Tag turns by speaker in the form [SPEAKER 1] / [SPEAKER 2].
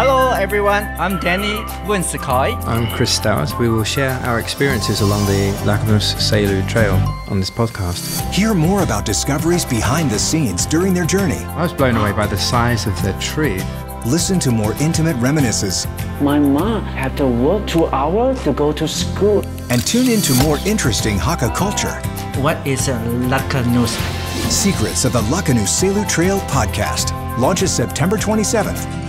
[SPEAKER 1] Hello, everyone. I'm Danny Wen Shi-Kai.
[SPEAKER 2] I'm Chris Stowers. We will share our experiences along the Raknus Selu Trail on this podcast.
[SPEAKER 3] Hear more about discoveries behind the scenes during their journey.
[SPEAKER 2] I was blown away by the size of the tree.
[SPEAKER 3] Listen to more intimate reminiscences.
[SPEAKER 4] My mom had to work two hours to go to school.
[SPEAKER 3] And tune into more interesting Hakka culture.
[SPEAKER 1] What is a Raknus?
[SPEAKER 3] Secrets of the Raknus Selu Trail podcast launches September 27th